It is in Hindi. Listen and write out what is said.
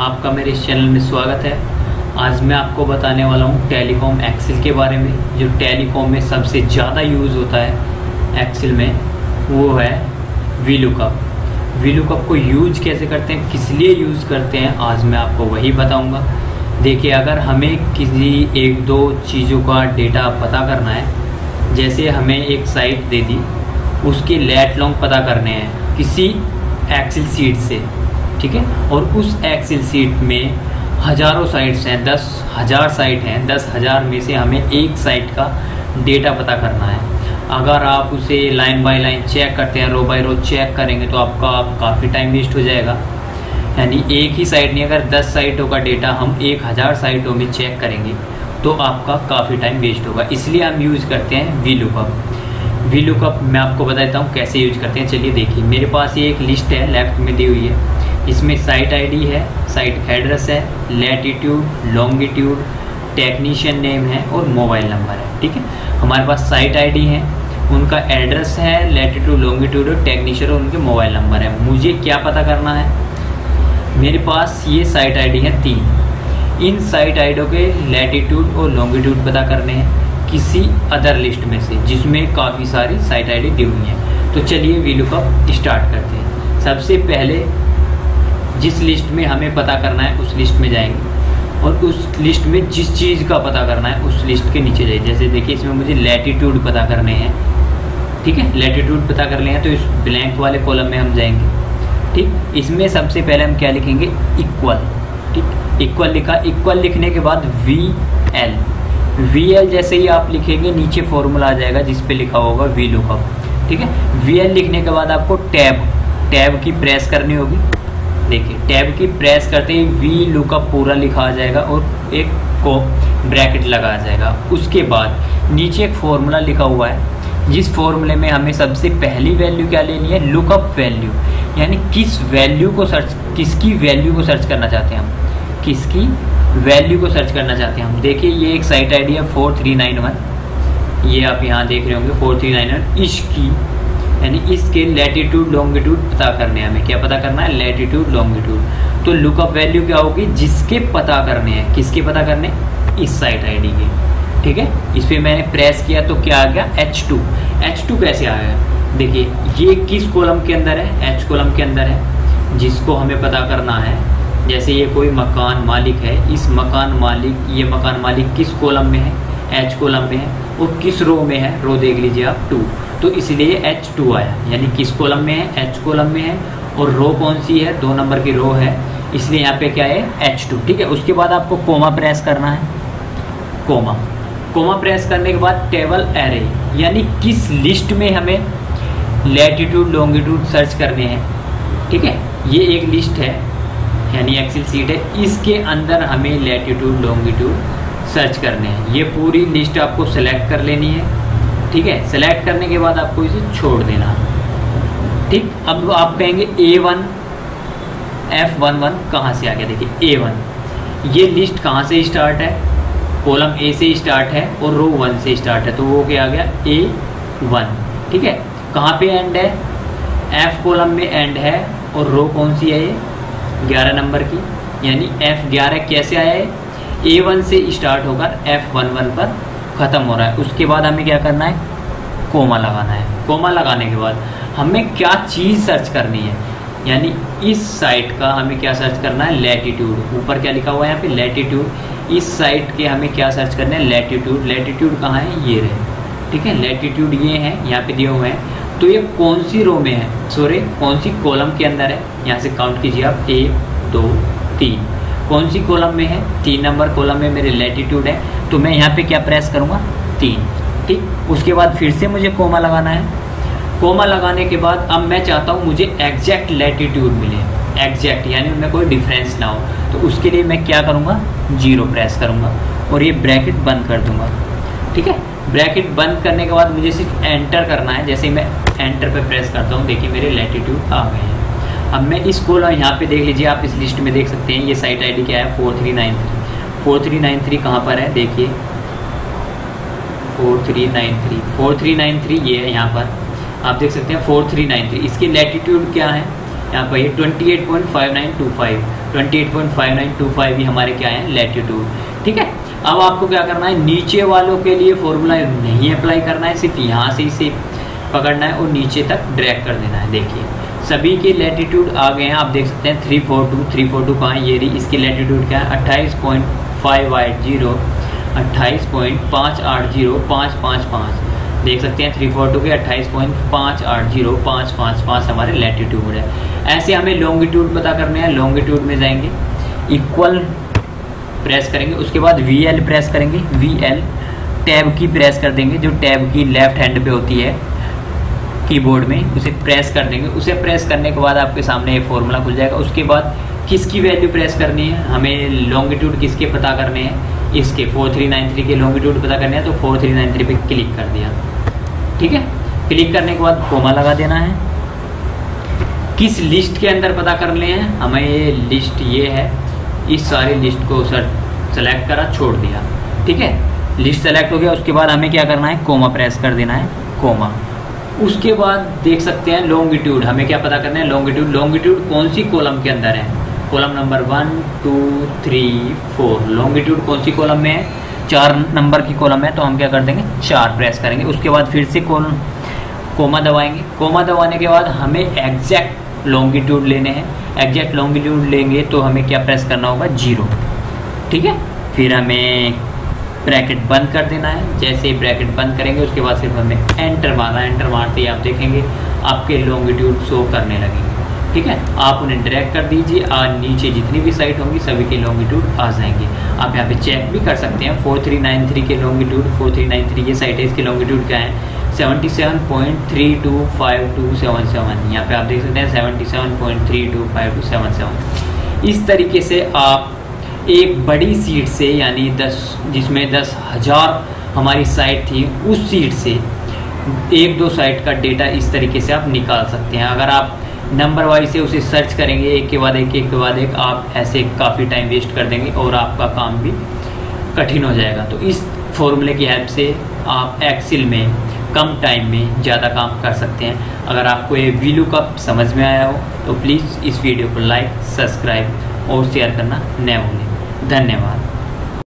आपका मेरे इस चैनल में स्वागत है। आज मैं आपको बताने वाला हूँ टेलीकॉम एक्सेल के बारे में। जो टेलीकॉम में सबसे ज़्यादा यूज़ होता है एक्सेल में, वो है वी लुकअप वी लुकअप को यूज़ कैसे करते हैं, किस लिए यूज़ करते हैं, आज मैं आपको वही बताऊँगा। देखिए, अगर हमें किसी एक दो चीज़ों का डेटा पता करना है, जैसे हमें एक साइट दे दी, उसके लेट लॉन्ग पता करने हैं किसी एक्सेल सीट से। ठीक है? और उस एक्सेल सीट में हज़ारों साइट्स हैं, दस हज़ार साइट हैं, दस हज़ार में से हमें एक साइट का डेटा पता करना है। अगर आप उसे लाइन बाय लाइन चेक करते हैं रो बाय रो चेक करेंगे तो आपका काफ़ी टाइम वेस्ट हो जाएगा। यानी एक ही साइट नहीं, अगर दस साइटों का डेटा हम एक हज़ार साइटों में चेक करेंगे तो आपका काफ़ी टाइम वेस्ट होगा। इसलिए हम यूज़ करते हैं वी लुकअप वी लुकअप मैं आपको बता देता हूँ कैसे यूज़ करते हैं। चलिए देखिए, मेरे पास ये एक लिस्ट है लेफ़्ट में दी हुई है। इसमें साइट आईडी है साइट एड्रेस है लैटिट्यूड लॉन्गिट्यूड टेक्नीशियन नेम है और मोबाइल नंबर है, ठीक है? हमारे पास साइट आईडी है, उनका एड्रेस है लैटिट्यूड लॉन्गिट्यूड और टेक्नीशियन और उनके मोबाइल नंबर है। मुझे क्या पता करना है? मेरे पास ये साइट आईडी है तीन। इन साइट आईडों के लैटिट्यूड और लॉन्गिट्यूड पता करने हैं, किसी अदर लिस्ट में से, जिसमें काफ़ी सारी साइट आईडी दी हुई हैं। तो चलिए वीडियो का स्टार्ट करते हैं। सबसे पहले जिस लिस्ट में हमें पता करना है, उस लिस्ट में जाएँगे। और उस लिस्ट में जिस चीज़ का पता करना है, उस लिस्ट के नीचे जाइए। जैसे देखिए, इसमें मुझे लैटिट्यूड पता करने हैं। ठीक है? लैटिट्यूड पता कर लें तो इस ब्लैंक वाले कॉलम में हम जाएँगे। ठीक? इसमें सबसे पहले हम क्या लिखेंगे? इक्वल ठीक? इक्वल लिखा। इक्वल लिखने के बाद वी एल वी एल जैसे ही आप लिखेंगे, नीचे फॉर्मूला आ जाएगा, जिस पे लिखा होगा वी लुकअप ठीक है? वी एल लिखने के बाद आपको टैब टैब की प्रेस करनी होगी। देखिए टैब की प्रेस करते ही वी लुकअप पूरा लिखा आ जाएगा और एक को ब्रैकेट लगा जाएगा। उसके बाद नीचे एक फॉर्मूला लिखा हुआ है, जिस फॉर्मूले में हमें सबसे पहली वैल्यू क्या लेनी है? लुकअप वैल्यू यानी किस वैल्यू को सर्च किसकी वैल्यू को सर्च करना चाहते हैं हम? किसकी वैल्यू को सर्च करना चाहते हैं हम? देखिए, ये एक साइट आईडी है फोर थ्री नाइन वन ये आप यहाँ देख रहे होंगे फोर थ्री नाइन वन इसकी यानी इसके लैटिट्यूड लॉन्गिट्यूड पता करने हैं, हमें क्या पता करना है? लेटीट्यूड लॉन्गिट्यूड तो लुकअप वैल्यू क्या होगी? जिसके पता करने हैं। किसके पता करने इस साइट आईडी के। ठीक है? इस पर मैंने प्रेस किया तो क्या आ गया? एच टू एच टू कैसे आ गया देखिए, ये किस कॉलम के अंदर है? एच कॉलम के अंदर है। जिसको हमें पता करना है। जैसे ये कोई मकान मालिक है, इस मकान मालिक, ये मकान मालिक किस कॉलम में है? एच कॉलम में है और किस रो में है? रो देख लीजिए आप टू तो इसलिए एच टू आया। यानी किस कॉलम में है? एच कॉलम में है। और रो कौन सी है? दो नंबर की रो है। इसलिए यहाँ पे क्या है? एच टू ठीक है? उसके बाद आपको कोमा प्रेस करना है। कोमा कोमा प्रेस करने के बाद टेबल एरे यानी किस लिस्ट में हमें लैटिट्यूड लॉन्गिट्यूड सर्च करने हैं? ठीक है? ये एक लिस्ट है। यानी एक्सेल सीट है। इसके अंदर हमें लैटिट्यूड लॉन्गिट्यूड सर्च करने हैं। ये पूरी लिस्ट आपको सेलेक्ट कर लेनी है। ठीक है? सेलेक्ट करने के बाद आपको इसे छोड़ देना। ठीक? अब आप कहेंगे A one F one one कहाँ से आ गया? देखिए ए वन ये लिस्ट कहाँ से स्टार्ट है? कॉलम ए से स्टार्ट है और रो वन से स्टार्ट है। तो वो क्या आ गया ए वन ठीक है? कहाँ पे एंड है? एफ़ कॉलम में एंड है और रो कौन सी है ये? ग्यारह नंबर की। यानी एफ़ ग्यारह कैसे आया है ए वन से स्टार्ट होकर एफ़ वन वन पर ख़त्म हो रहा है। उसके बाद हमें क्या करना है? कोमा लगाना है। कोमा लगाने के बाद हमें क्या चीज़ सर्च करनी है? यानी इस साइट का हमें क्या सर्च करना है? लैटिट्यूड ऊपर क्या लिखा हुआ है यहाँ पे? लैटिट्यूड इस साइट के हमें क्या सर्च करना है? लैटिट्यूड लैटिट्यूड कहाँ है? ये रहे। ठीक है? लैटिट्यूड ये है, यहाँ पे दिए हुए हैं। तो ये कौन सी रो में है? सॉरी कौन सी कॉलम के अंदर है? यहाँ से काउंट कीजिए आप। एक, दो, तीन। कौन सी कॉलम में है? तीन नंबर कॉलम में मेरे लैटिट्यूड है। तो मैं यहाँ पे क्या प्रेस करूँगा? तीन। ठीक? उसके बाद फिर से मुझे कोमा लगाना है। कोमा लगाने के बाद अब मैं चाहता हूँ मुझे एग्जैक्ट लैटिट्यूड मिले। एग्जैक्ट यानी उनमें कोई डिफरेंस ना हो। तो उसके लिए मैं क्या करूँगा? ज़ीरो प्रेस करूँगा। और ये ब्रैकेट बंद कर दूँगा। ठीक है? ब्रैकेट बंद करने के बाद मुझे सिर्फ़ एंटर करना है। जैसे मैं एंटर पे प्रेस करता हूँ, देखिए मेरे लैटिट्यूड आ गए हैं। अब मैं इस को यहाँ पे देख लीजिए, आप इस लिस्ट में देख सकते हैं, ये साइट आईडी क्या है? Four three nine three four three nine three कहाँ पर है? देखिए। Four three nine three four three nine three ये है यहाँ पर। आप देख सकते हैं फोर थ्री नाइन थ्री इसकी लैटिट्यूड क्या है? यहाँ पर ये twenty eight point five nine two five twenty eight point five nine two five ही हमारे क्या है? लेटीट्यूड ठीक है? अब आपको क्या करना है? नीचे वालों के लिए फॉर्मूला नहीं अप्लाई करना है, सिर्फ़ यहाँ से इसे पकड़ना है और नीचे तक ड्रैग कर देना है। देखिए। सभी के लेटीट्यूड आ गए हैं। आप देख सकते हैं three four two three four two कहाँ ये रही इसकी लेटीट्यूड क्या है? अट्ठाईस पॉइंट फाइव आठ ज़ीरो, अट्ठाईस पॉइंट पाँच आठ ज़ीरो, पाँच पाँच पाँच। देख सकते हैं थ्री फोर टू के अट्ठाईस पॉइंट पाँच आठ ज़ीरो, पाँच पाँच पाँच हमारे लेटीट्यूड है। ऐसे हमें लॉन्गिट्यूड पता करने हैं। लॉन्गिट्यूड में जाएँगे। इक्वल प्रेस करेंगे। उसके बाद वी एल प्रेस करेंगे। वी एल टैब की प्रेस कर देंगे। जो टैब की लेफ़्ट हैंड पे होती है कीबोर्ड में उसे प्रेस कर देंगे। उसे प्रेस करने के बाद आपके सामने ये फॉर्मूला खुल जाएगा। उसके बाद किसकी वैल्यू प्रेस करनी है? हमें लॉन्गिट्यूड किसके पता करने हैं? इसके फोर थ्री नाइन थ्री के लॉन्गिट्यूड पता करने हैं तो फोर थ्री नाइन थ्री पे क्लिक कर दिया। ठीक है? क्लिक करने के बाद कोमा लगा देना है। किस लिस्ट के अंदर पता कर ले हैं? हमें ये लिस्ट ये है। इस सारी लिस्ट को सर सेलेक्ट करा, छोड़ दिया। ठीक है? लिस्ट सेलेक्ट हो गया। उसके बाद हमें क्या करना है? कोमा प्रेस कर देना है। कोमा उसके बाद देख सकते हैं लॉन्गिट्यूड हमें क्या पता करना है लॉन्गिट्यूड लॉन्गिट्यूड कौन सी कॉलम के अंदर है? Column number one two three four longitude कौन सी कॉलम में है? चार नंबर की कॉलम है तो हम क्या कर देंगे? चार प्रेस करेंगे। उसके बाद फिर से कॉलम कोमा दबाएँगे। कोमा दबाने के बाद हमें एग्जैक्ट लॉन्गिट्यूड लेने हैं। एग्जैक्ट लॉन्गिट्यूड लेंगे तो हमें क्या प्रेस करना होगा? ज़ीरो ठीक है? फिर हमें ब्रैकेट बंद कर देना है। जैसे ही ब्रैकेट बंद करेंगे, उसके बाद सिर्फ़ हमें एंटर मारना एंटर मारते ही आप देखेंगे, आपके लॉन्गिट्यूड शो करने लगेंगे। ठीक है? आप उन्हें ड्रैग कर दीजिए। और नीचे जितनी भी साइट होंगी, सभी के लॉन्गिट्यूड आ जाएँगे। आप यहाँ पे चेक भी कर सकते हैं। फोर थ्री नाइन थ्री के longitude four three nine three ये साइट है। इसके लॉन्गिट्यूड क्या है? Seventy seven point three two five two seven seven यहाँ पे आप देख सकते हैं seventy seven point three two five two seven seven इस तरीके से आप एक बड़ी सीट से, यानी दस, जिसमें दस हज़ार हमारी साइट थी, उस सीट से एक दो साइट का डेटा इस तरीके से आप निकाल सकते हैं। अगर आप नंबर वाइज से उसे सर्च करेंगे, एक के बाद एक एक के बाद एक, आप ऐसे काफ़ी टाइम वेस्ट कर देंगे और आपका काम भी कठिन हो जाएगा। तो इस फॉर्मूले की हेल्प से आप एक्सिल में कम टाइम में ज़्यादा काम कर सकते हैं। अगर आपको ये वीलू का समझ में आया हो तो प्लीज़ इस वीडियो को लाइक सब्सक्राइब और शेयर करना न भूलें। धन्यवाद।